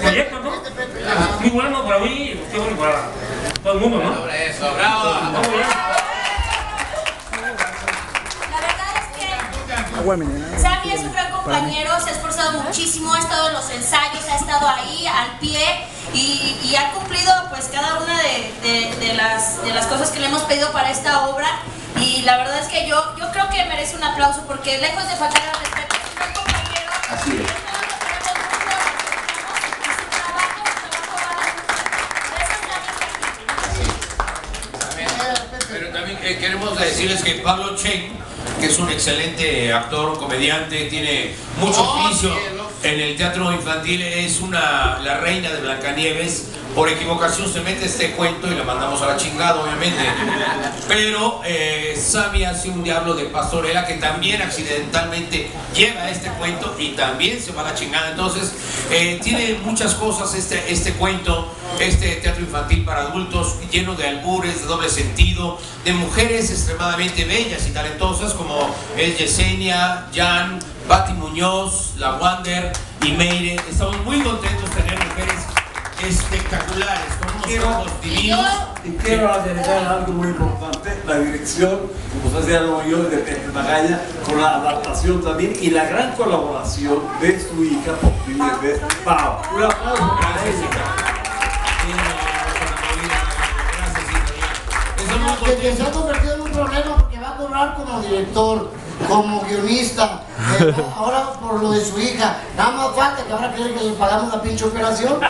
proyecto, ¿no? Muy bueno para mí, qué bueno para todo el mundo, ¿no? Sobre eso, bravo. Muy bien. La verdad es que Sammy es un gran compañero, se ha esforzado muchísimo, ha estado en los ensayos, ha estado ahí al pie y, y ha cumplido pues cada una de, de- de las, de las cosas que le hemos pedido para esta obra y la verdad es que yo, yo creo que merece un aplauso porque lejos de faltar al respeto Pero también eh, queremos decirles que Pablo Chen, que es un excelente actor, comediante, tiene mucho Oh, oficio en el teatro infantil, es una la reina de Blancanieves. Por equivocación se mete este cuento y la mandamos a la chingada, obviamente. Pero eh, Sammy hace un diablo de pastorela que también accidentalmente llega a este cuento y también se va a la chingada. Entonces, eh, tiene muchas cosas este, este cuento, este teatro infantil para adultos, lleno de albures, de doble sentido, de mujeres extremadamente bellas y talentosas como es Yesenia, Jan, Patti Muñoz, La Wander y Meire. Estamos muy contentos de tener mujeres espectaculares, con unos Quiero- ojos divinos. Y quiero agregar algo muy importante, la dirección, como se decía yo, de Pepe Magaña, con la adaptación también y la gran colaboración de su hija por primera vez, Pau. Un aplauso para Gracias, ella. Estamos muy Que, se ha convertido en un problema como director, como guionista, eh, ahora por lo de su hija. Nada más falta que ahora quieren que le pagamos la pinche operación.